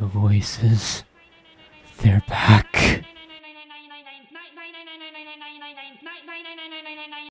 The voices. They're back.